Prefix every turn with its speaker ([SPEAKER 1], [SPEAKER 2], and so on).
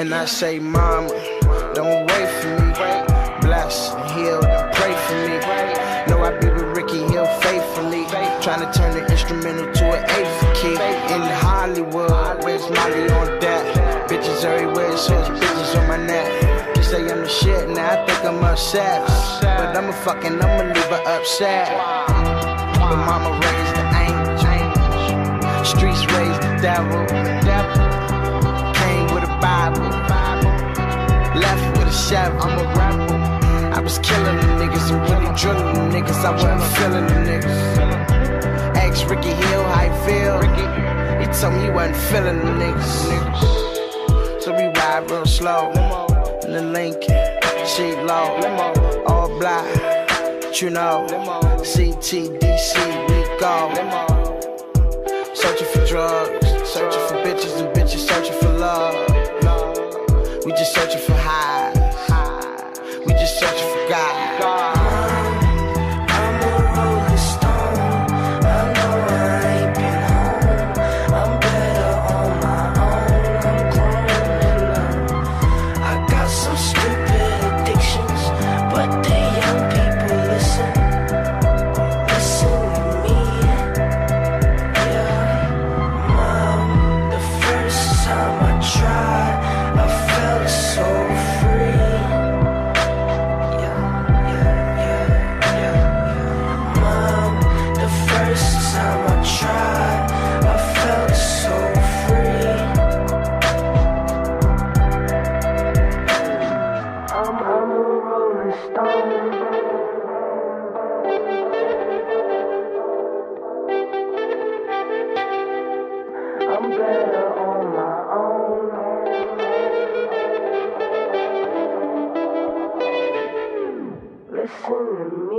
[SPEAKER 1] And I say, Mama, don't wait for me. Bless and heal and pray for me. Know I be with Ricky Hill faithfully. Trying to turn the instrumental to an eighth key. In Hollywood, where's Molly on deck? Bitches everywhere, so it's bitches on my neck. Just say I'm the shit, now I think I'm upset. But I'ma fucking, I'ma leave her upset. But mama raised the angel. Streets raised the devil. Came Shovel. I'm a rebel. I was killing the niggas and really drilling the niggas. I wasn't feeling the niggas. Ex Ricky Hill, how you feel? He told me he wasn't feeling the niggas. So we ride real slow. In the Lincoln, sheet low, all black. You know, CTDC, we go. Searching for drugs, searching for bitches and bitches
[SPEAKER 2] full